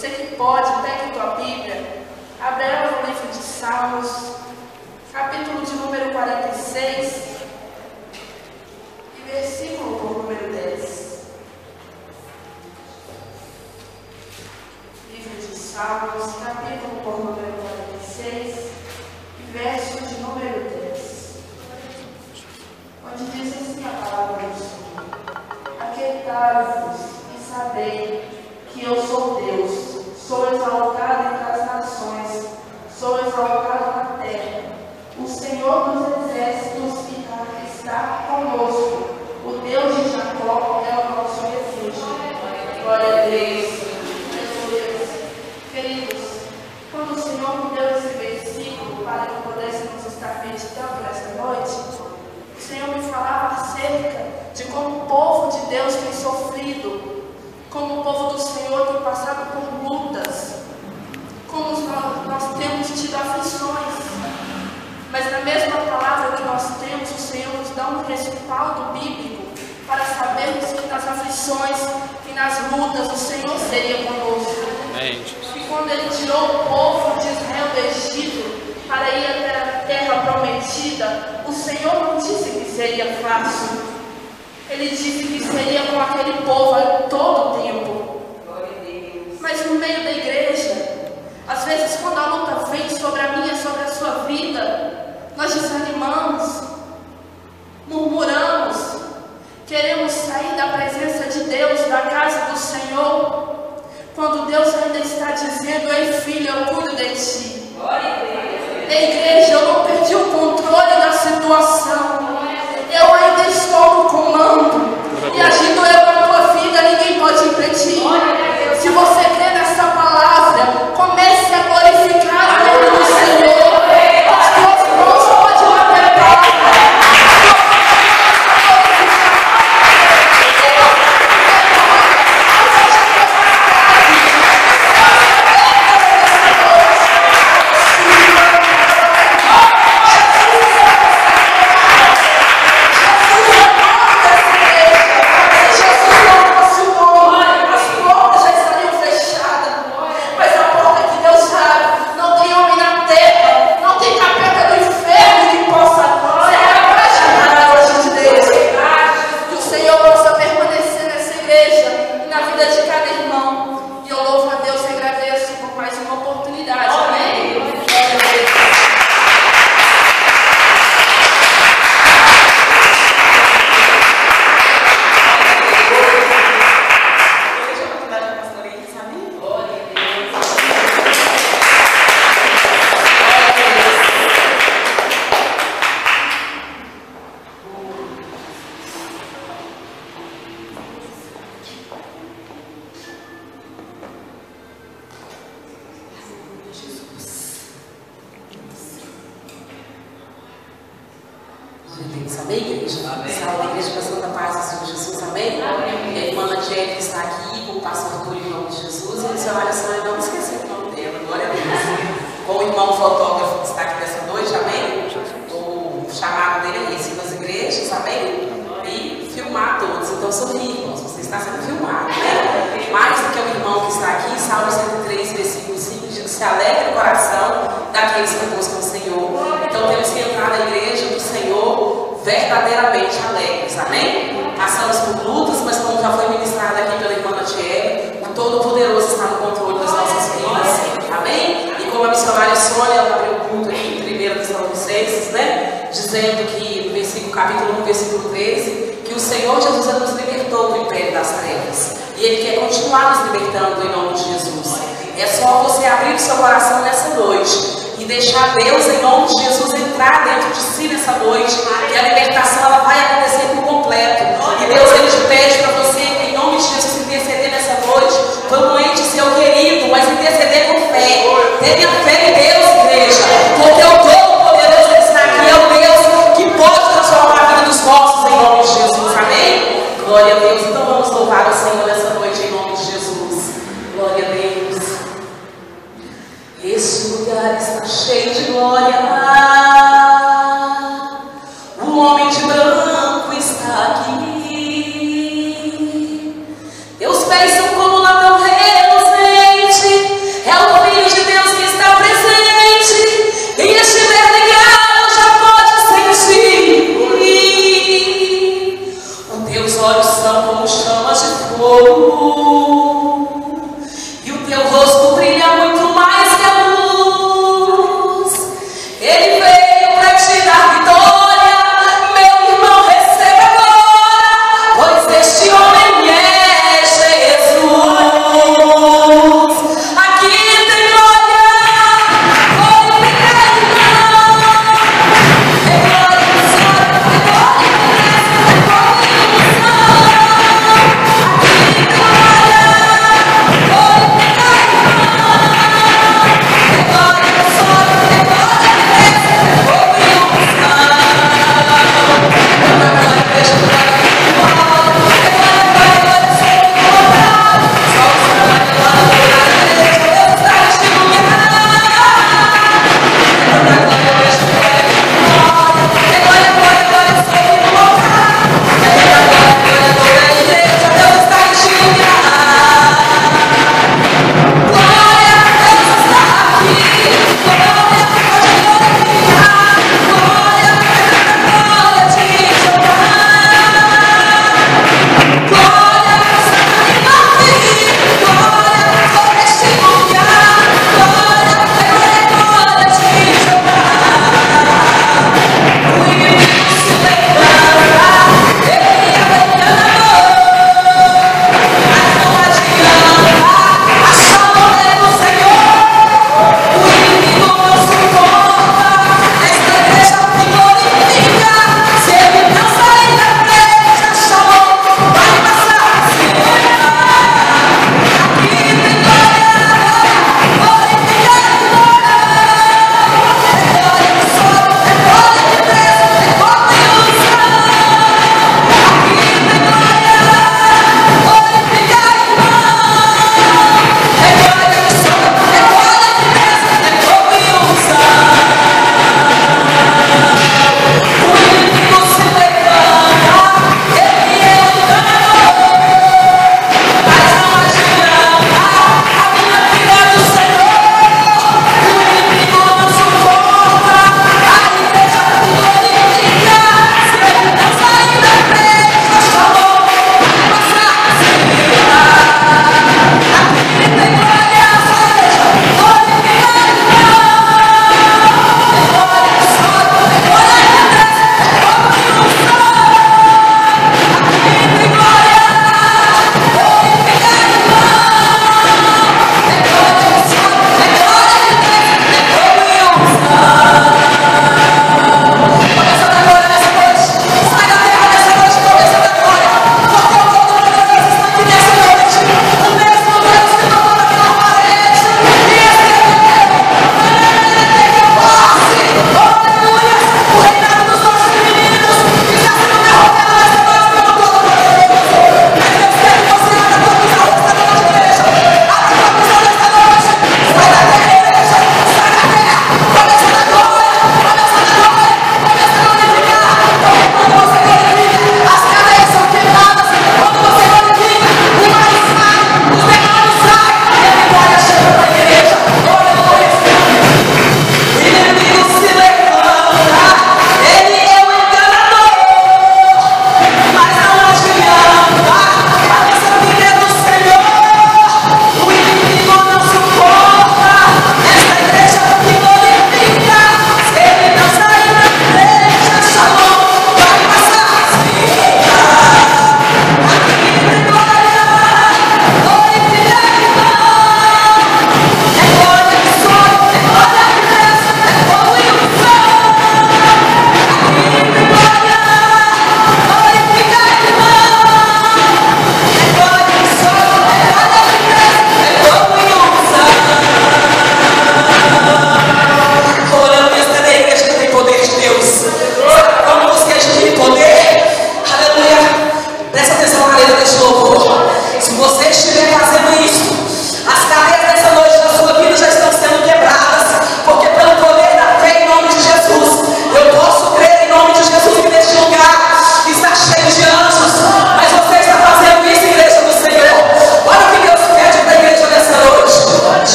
Você que pode, pegue tua Bíblia, abre ela no livro de Salmos, capítulo de número 46, e versículo por número 10. Livro de Salmos, capítulo por número 46, e verso de número 10. Onde diz assim a palavra do Senhor. Aquietai-vos e sabei que eu sou Deus. Sou exaltado entre as nações, sou exaltado na terra. O Senhor dos exércitos está conosco. O Deus de Jacó é o nosso refúgio. Glória a Deus. Queridos, quando o Senhor me deu esse versículo para que pudéssemos estar meditando nesta noite, o Senhor me falava acerca de como o povo de Deus tem sofrido, como o povo do Senhor tem passado lutas, como nós, nós temos tido aflições. Mas na mesma palavra que nós temos, o Senhor nos dá um respaldo bíblico para sabermos que nas aflições e nas lutas o Senhor seria conosco. Amém. E quando ele tirou o povo de Israel do Egito para ir até a terra prometida, o Senhor não disse que seria fácil. Ele disse que seria com aquele povo a todo o tempo. Mas no meio da igreja, às vezes quando a luta vem sobre a minha, sobre a sua vida, nós desanimamos, murmuramos, queremos sair da presença de Deus, da casa do Senhor, quando Deus ainda está dizendo: Ei filho, eu cuido de ti. Ei igreja, eu não perdi o controle da situação, eu ainda estou no comando, e agindo eu na tua vida, ninguém pode impedir. Se você comece a glorificar o A irmã Angélica está aqui com o pastor Túlio em nome de Jesus. E a missionária Sônia não esqueceu o nome dela. Glória a Deus. Com o irmão fotógrafo que está aqui nessa noite. Amém? O chamado dele é esse nas igrejas. Amém? E filmar todos. Então, sorri, irmãos. Você está sendo filmado. Né? Mais do que o irmão que está aqui, Salmo 103, versículo 5, diz que se alegra o coração daqueles que buscam o Senhor. Então, temos que entrar na igreja do Senhor verdadeiramente alegres. Amém? Passamos por lutas, mas como já foi ministrado aqui pela irmã Thierry, o Todo-Poderoso está no controle das nossas vidas. Amém? E como a missionária Sônia abriu o culto aqui em 1 Tessalonicenses, né? Dizendo que no versículo, capítulo 1, versículo 13, que o Senhor Jesus nos libertou do império das trevas. E Ele quer continuar nos libertando em nome de Jesus. É só você abrir o seu coração nessa noite e deixar Deus, em nome de Jesus, entrar dentro de si nessa noite. E a libertação ela vai acontecer por completo. E Deus ele te pede para você, em nome de Jesus, interceder nessa noite. Vamos ente seu querido, mas interceder com fé. Tenha fé em Deus, igreja. Porque o Todo-Poderoso está aqui é o Deus que pode transformar a vida dos nossos em nome de Jesus. Amém? Glória a Deus. Então vamos louvar o Senhor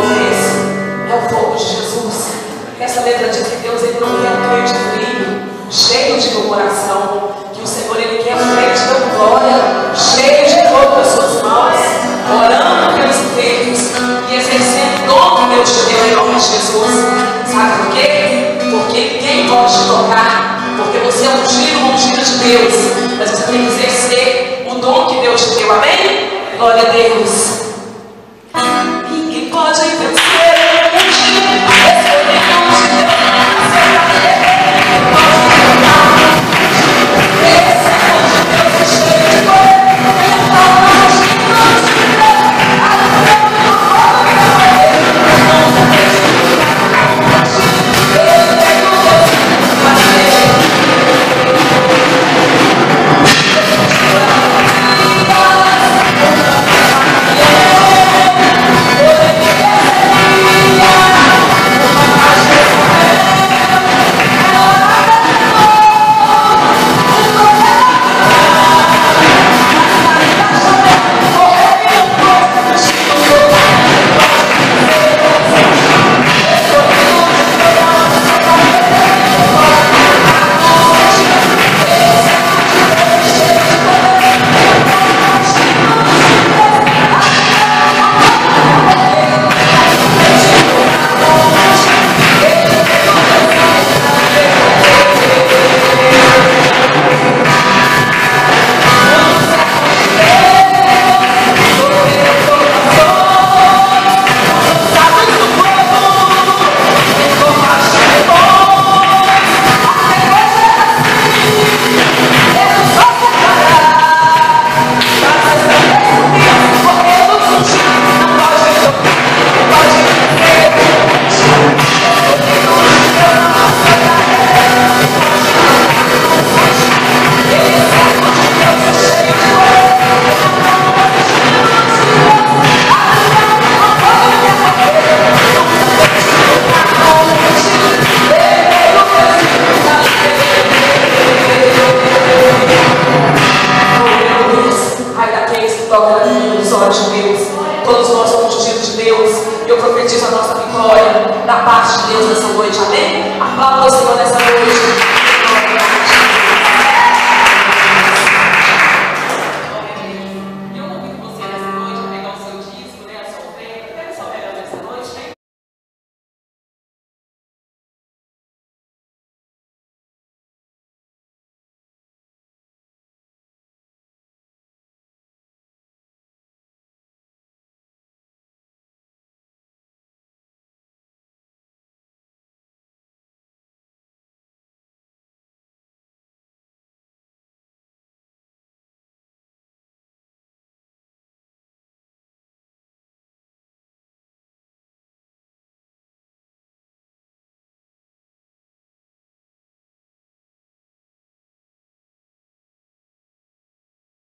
é o fogo de Jesus. Essa letra diz que Deus ele não quer crente frio, cheio de coração, que o Senhor ele quer crente da glória, cheio de amor nas suas mãos, orando pelos enfermos e exercendo todo o meu deu em nome de Jesus. Sabe por quê? Porque quem pode te tocar? Porque você é um tiro, um tiro de Deus. Mas você tem que exercer o dom que Deus te deu, amém? Glória a Deus.